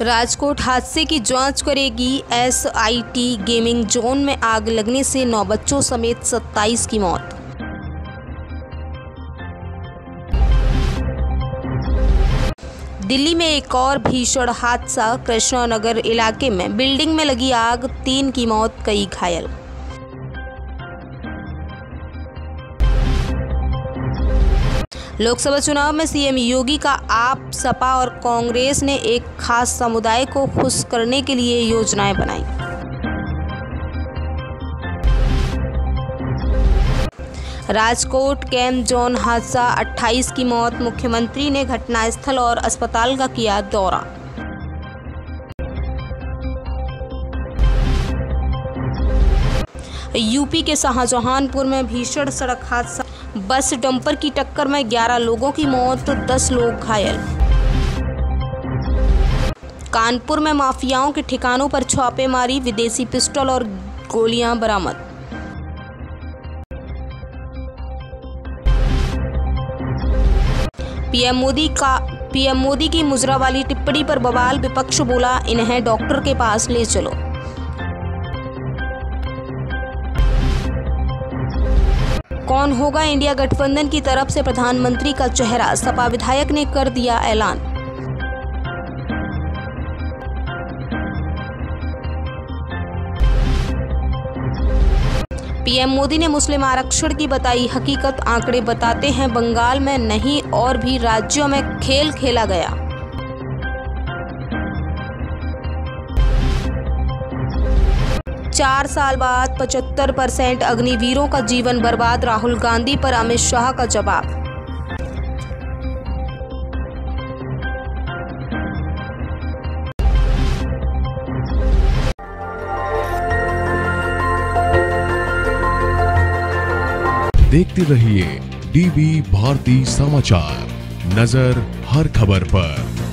राजकोट हादसे की जाँच करेगी एसआईटी गेमिंग जोन में आग लगने से नौ बच्चों समेत 27 की मौत। दिल्ली में एक और भीषण हादसा कृष्णानगर इलाके में। बिल्डिंग में लगी आग, तीन की मौत, कई घायल। लोकसभा चुनाव में सीएम योगी का आप, सपा और कांग्रेस ने एक खास समुदाय को खुश करने के लिए योजनाएँ बनाई। राजकोट कैंप जोन हादसा 28 की मौत, मुख्यमंत्री ने घटनास्थल और अस्पताल का किया दौरा। यूपी के शाहजहानपुर में भीषण सड़क हादसा। बस डंपर की टक्कर में 11 लोगों की मौत 10 लोग घायल। कानपुर में माफियाओं के ठिकानों पर छापेमारी, विदेशी पिस्टल और गोलियाँ बरामद। पीएम मोदी का, पीएम मोदी की मुजरा वाली टिप्पणी पर बवाल, विपक्ष बोला, इन्हें डॉक्टर के पास ले चलो। कौन होगा इंडिया गठबंधन की तरफ़ से प्रधानमंत्री का चेहरा? सपा विधायक ने कर दिया ऐलान। पीएम मोदी ने मुस्लिम आरक्षण की बताई हकीकत। आंकड़े बताते हैं, बंगाल में नहीं, और भी राज्यों में खेल खेला गया। चार साल बाद 75 परसेंट अग्निवीरों का जीवन बर्बाद, राहुल गांधी पर अमित शाह का जवाब। देखते रहिए डीवी भारती समाचार, नज़र हर खबर पर।